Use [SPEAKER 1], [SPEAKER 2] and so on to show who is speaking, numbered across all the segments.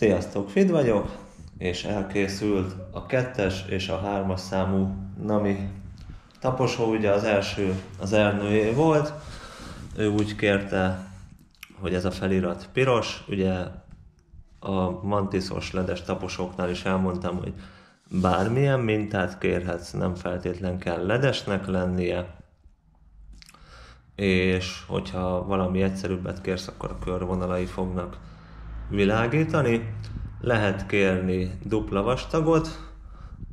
[SPEAKER 1] Sziasztok, Fid vagyok, és elkészült a kettes és a hármas számú Nami. Taposó, ugye az első az Ernőjé volt, ő úgy kérte, hogy ez a felirat piros, ugye a mantiszos ledes taposóknál is elmondtam, hogy bármilyen mintát kérhetsz, nem feltétlen kell ledesnek lennie, és hogyha valami egyszerűbbet kérsz, akkor a körvonalai fognak világítani. Lehet kérni dupla vastagot,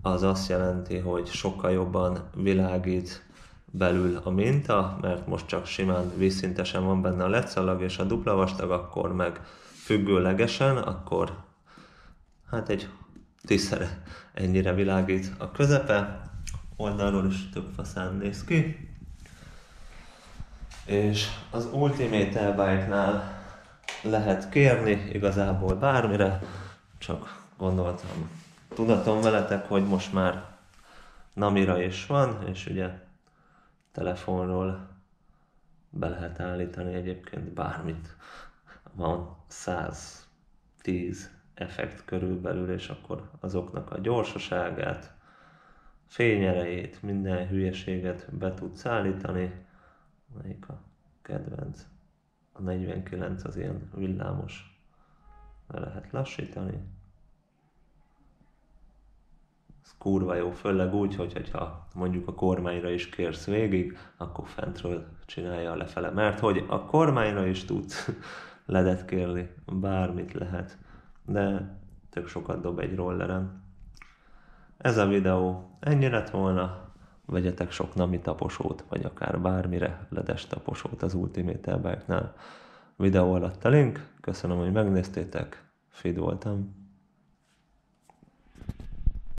[SPEAKER 1] az azt jelenti, hogy sokkal jobban világít belül a minta, mert most csak simán vízszintesen van benne a letszalag, és a dupla vastag akkor meg függőlegesen, akkor hát egy tízszer ennyire világít a közepe, oldalról is több faszán néz ki. És az Ultimate Elbike-nál lehet kérni igazából bármire, csak gondoltam, tudatom veletek, hogy most már Namira is van, és ugye telefonról be lehet állítani egyébként bármit. Van 110 effekt körülbelül, és akkor azoknak a gyorsaságát, fényerejét, minden hülyeséget be tudsz állítani. Melyik a kedvenc? A 49 az ilyen villámos. Le lehet lassítani. Ez kurva jó, főleg úgy, hogy, hogyha mondjuk a kormányra is kérsz végig, akkor fentről csinálja lefele. Mert hogy a kormányra is tudsz ledet kérni, bármit lehet, de tök sokat dob egy rolleren. Ez a videó ennyi lett volna, vegyetek sok nami taposót, vagy akár bármire ledes taposót az Ultimate Bike-nál. Videó alatt a link, köszönöm, hogy megnéztétek, Fid voltam.